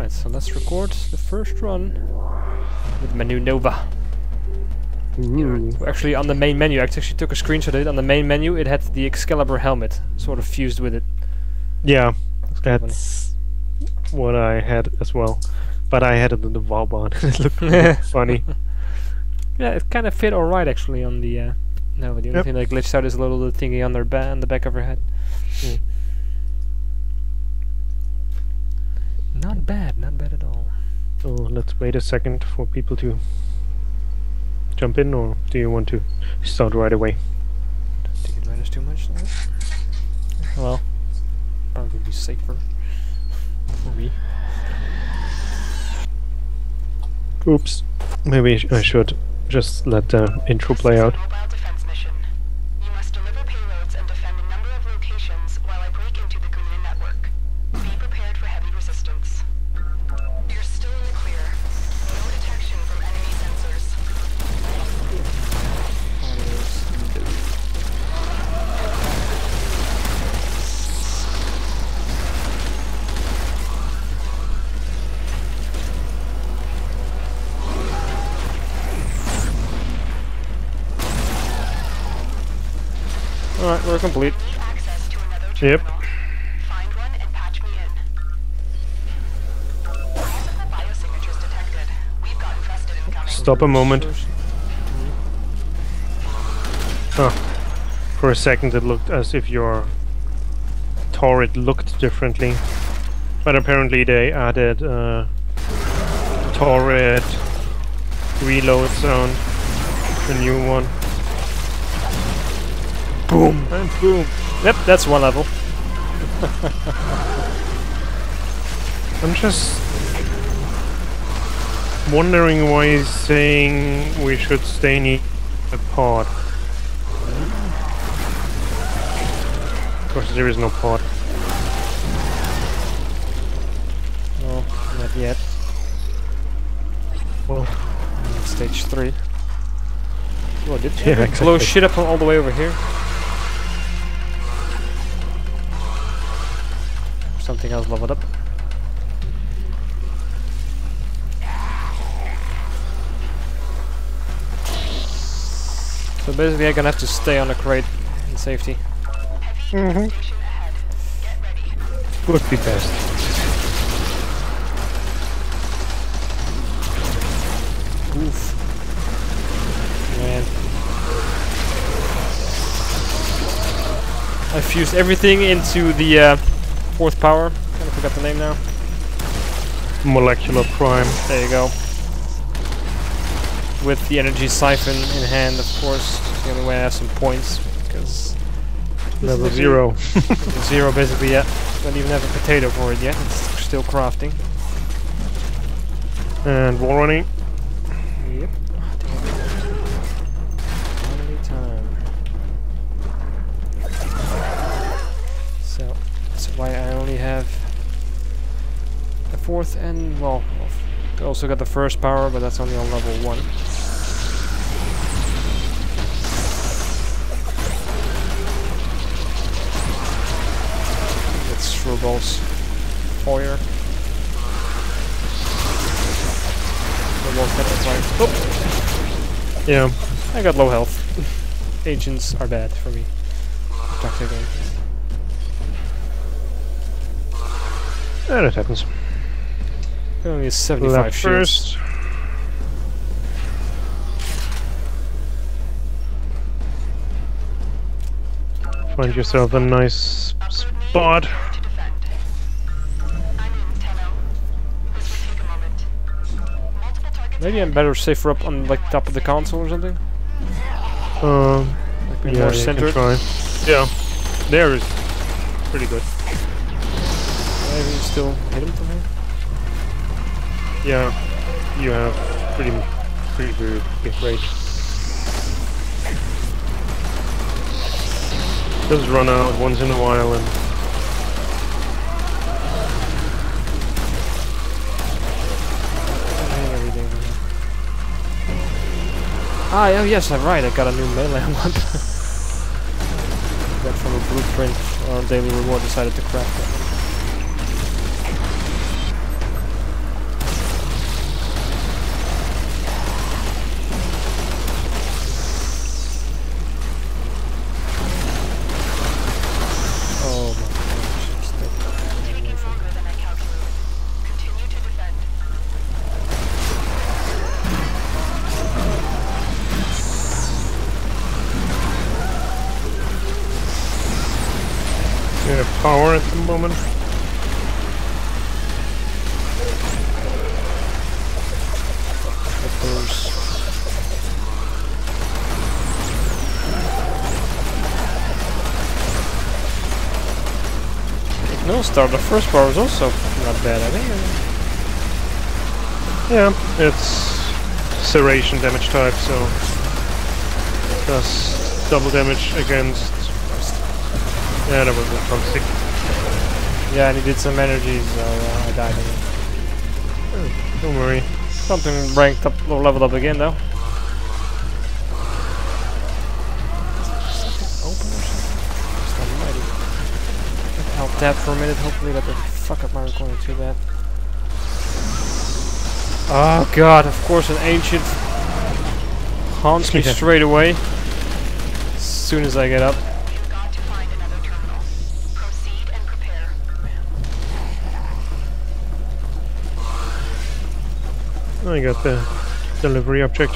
Alright, so let's record the first run with my new Nova. Ooh. Actually, on the main menu, I actually took a screenshot of it. On the main menu, it had the Excalibur helmet sort of fused with it. Yeah, that's what I had as well. But I had it in the Vauban. it looked really funny. Yeah, it kind of fit alright actually on the uh, Nova. The only Yep. thing that glitched out is a little thingy on, their ba- on the back of her head. Hmm. Not bad, not bad at all. So let's wait a second for people to jump in, or do you want to start right away? Think it matters too much. Though. Well, probably be safer for me. Oops. Maybe I should just let the intro play out. Got infested incoming. Stop a moment. Oh. For a second it looked as if your turret looked differently. But apparently they added uh, turret reload sound. The new one. Boom and boom. Yep, that's one level. I'm just wondering why he's saying we should stay near the pod. Of course, there is no pod. No, not yet. Well, Stage 3. Oh, did Yeah, you blow exactly. shit up all the way over here? Something else leveled up. So basically I'm gonna have to stay on the crate in safety. hmm Station ahead. Would be best. Oof. Man. I fused everything into the uh, fourth power. Of forgot the name now. Molecular prime. There you go. With the energy siphon in hand, of course. The only way I have some points, because Level zero. zero basically yet. Don't even have a potato for it yet. It's still crafting. and wall running. Yep. Fourth and well, I also got the first power, but that's only on level one. That's Shrubbal's foyer. The one petrified. Yeah. I got low health. Agents are bad for me. Agents. And it happens. Only has 75 Left shields. first. Find yourself a nice spot. to defend. I'm in, Tenno. This will take a moment. Multiple targets Maybe I'm better safer up on like top of the console or something. Um, Like yeah, more centered. try. Yeah, there is pretty good. Maybe still hit him from here. Yeah, you have pretty, pretty good big range. Does run out once in a while and. Ah, oh yes, I'm right. I got a new melee one. got from a blueprint or daily reward. Decided to craft that. Null Star, the first bar was also not bad, I think. Yeah, it's serration damage type, so does double damage against. Yeah, that was a toxic. Yeah, and he did some energy, so uh, I died again. Don't worry. Something ranked up, or leveled up again though. I'll for a minute, hopefully that doesn't fuck up my recording too bad. Oh god, of course an ancient haunts me straight away. As soon as I get up. You've got to find another terminal. Proceed and prepare. I got the delivery object.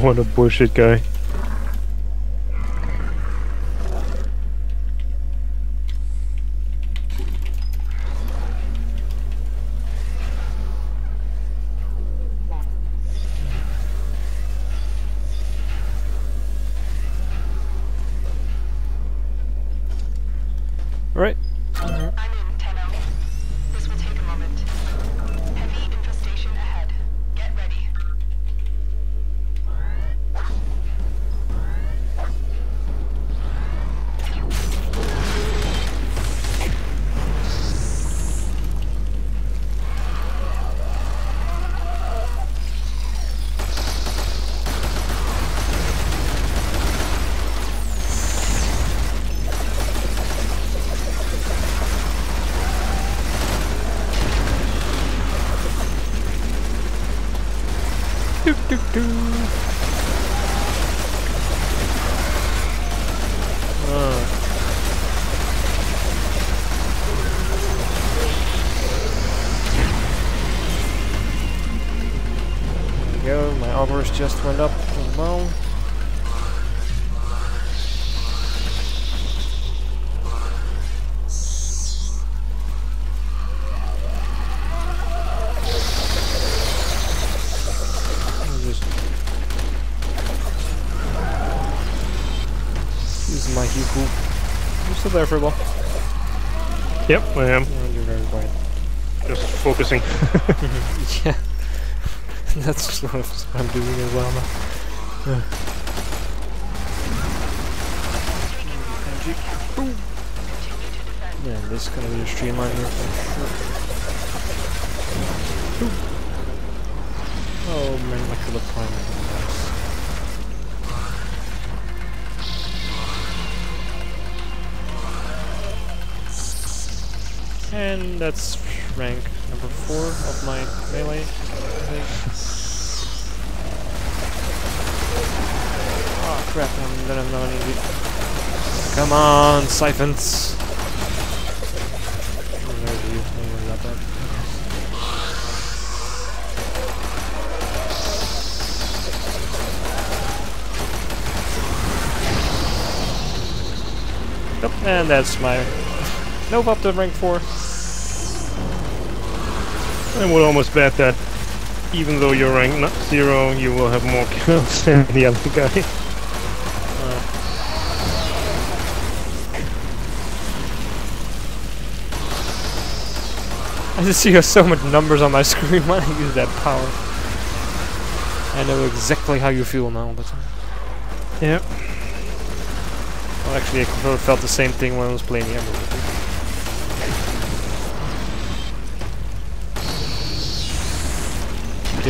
What a bullshit guy. Just went up as well. Use my Hikou. You still there, Fribble? Yep, I am. You're very quiet. Just focusing. yeah. That's what I'm doing as well now. To. Yeah, this is gonna be a streamline here for sure. Oh man, could have climbed it. And that's rank number four of my melee. I think. Oh crap, I'm gonna have no need Come on, siphons! Don't. Yep, and that's my Nope up to rank 4. I would almost bet that even though you're rank not zero, you will have more kills than the other guy. I just see so much numbers on my screen when I use that power. I know exactly how you feel now, but... uh, Yeah. Well, actually, I felt the same thing when I was playing the Emerald.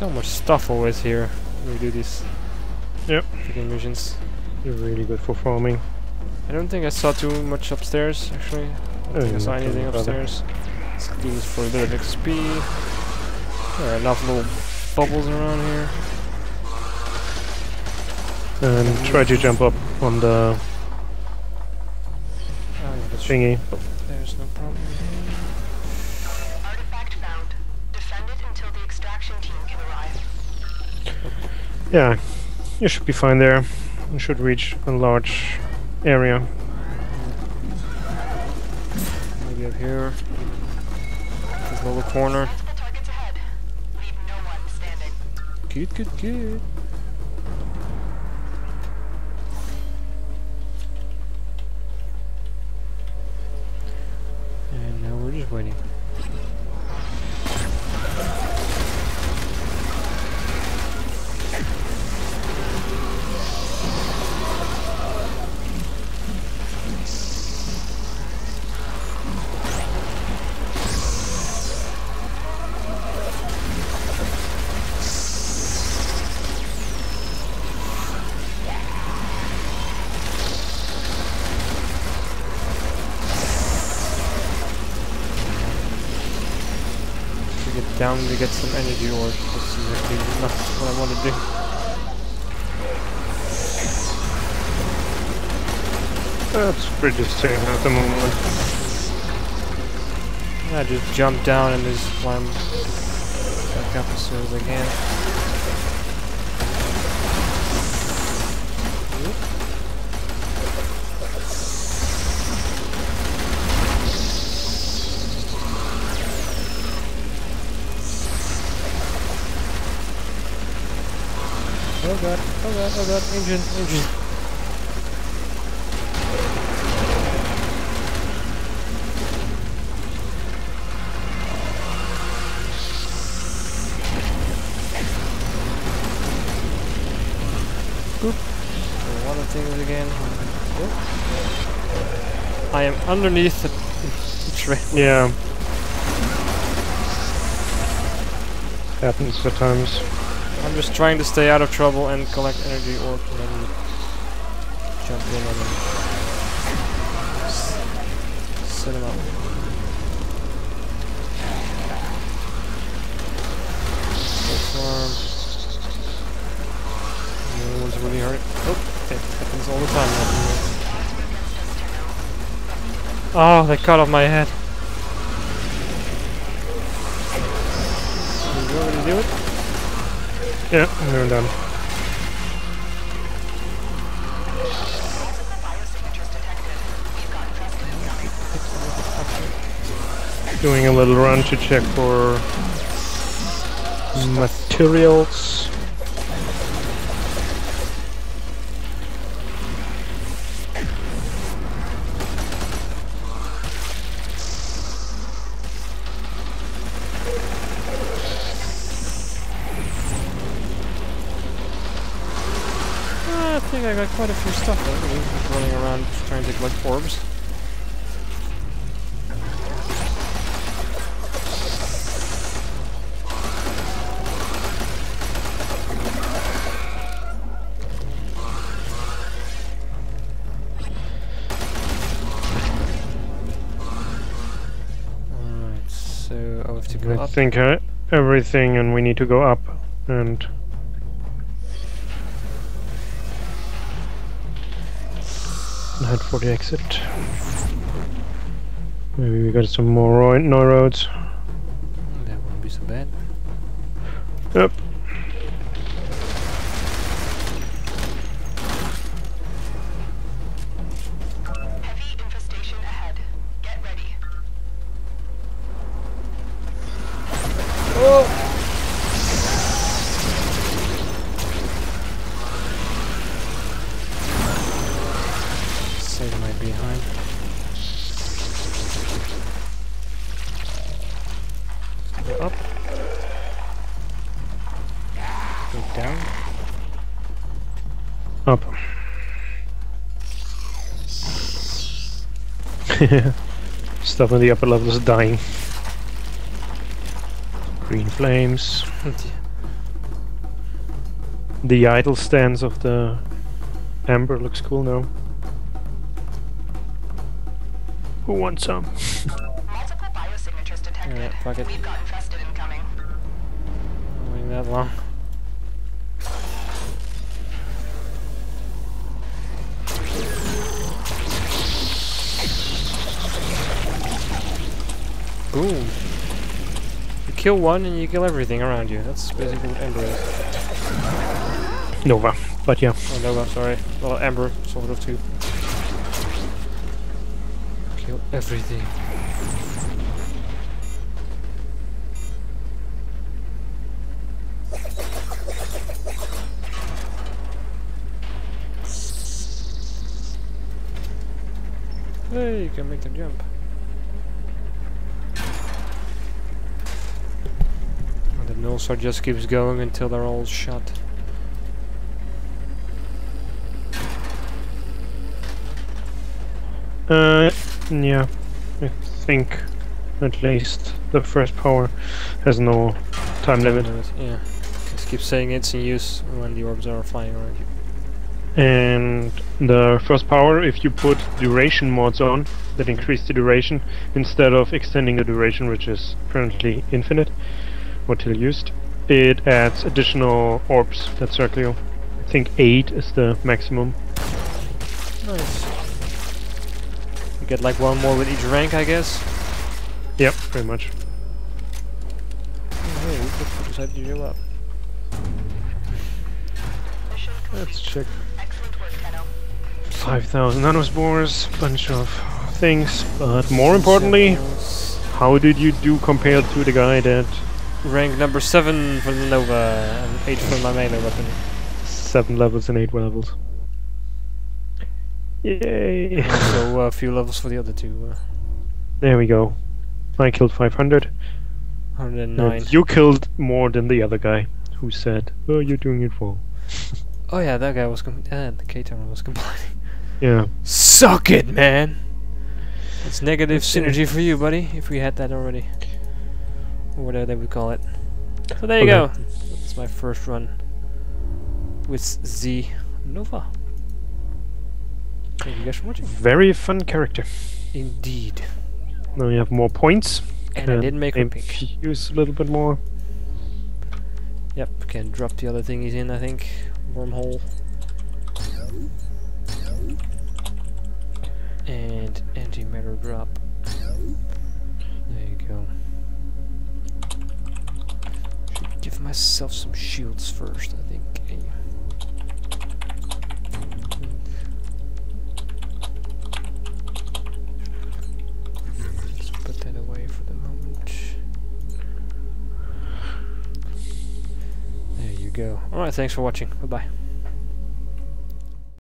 so much stuff always here when we do these Yep. freaking missions. You're really good for farming. I don't think I saw too much upstairs, actually. I don't Oh, think I uh, saw anything upstairs. Let's do this for a bit of XP. There are enough little bubbles around here. And try to jump up on the Oh, yeah, that's thingy. There's no problem. Artifact found. Defend it until the extraction team can arrive. Yeah, you should be fine there. You should reach a large area. Maybe up here. This little corner. Multiple targets ahead. Leave no one standing. Good, good, good. Down to get some energy ores. That's exactly not what I want to do. That's pretty safe at the moment. I just jump down and just climb back up as soon as I can. God, oh god, oh god, engine, engine. Things again. Oop. I am underneath the train. Yeah. Happens at times. I'm just trying to stay out of trouble and collect energy or and then jump in on them. Set them up. Really. Oh, it happens all the time. Oh, they cut off my head. You already do it? Yeah, we're done. Doing a little run to check for materials. Think I got quite a few stuff already. Just running around trying to collect orbs. Alright, so I have to go I up. think uh, everything, and we need to go up and. Head for the exit. Maybe we got some more no roads. Up. Stuff in the upper levels is dying. Green flames. The idle stance of the Ember looks cool now. Who wants some? Multiple biosignatures detected. Yeah, fuck it. We've got infested incoming. Waiting that long. Boom. You kill one and you kill everything around you. That's basically what Ember is. Nova. But yeah. Oh, Nova, sorry. Well, Ember, sort of too. Kill everything. Hey, you can make them jump. The Null Star just keeps going until they're all shot. Uh, yeah. I think at least the first power has no time limit. Yeah. Just keep saying it's in use when the orbs are flying around you. And the first power, if you put duration mods on, that increase the duration, instead of extending the duration, which is currently infinite, or till used, it adds additional orbs that circle you. I think 8 is the maximum. Nice. You get like one more with each rank, I guess. Yep, pretty much. Oh, hey, we could decide to heal up. Let's check. Excellent work, Tenno. 5000 nanospores, bunch of things, but more importantly, how did you do compared to the guy that rank number seven for the Nova and eight for my melee weapon. 7 levels and 8 levels? Yay! so a few levels for the other two. Uh, There we go. I killed 500. 109. And you killed more than the other guy who said, "Oh, you're doing it wrong." Oh yeah, that guy was. Com- uh, the K-Tower was complaining. Yeah. Suck it, man. It's negative synergy for you, buddy. If we had that already, or whatever they would call it. So there you Okay. go. That's my first run with the Nova. Thank you guys for watching. Very fun character. Indeed. Now you have more points. And I Uh, did make maybe pink. Use a little bit more. Yep, can drop the other thing he's in, I think. Wormhole. And antimatter drop. There you go. Myself some shields first, I think. Let's put that away for the moment. There you go. Alright, thanks for watching. Bye bye.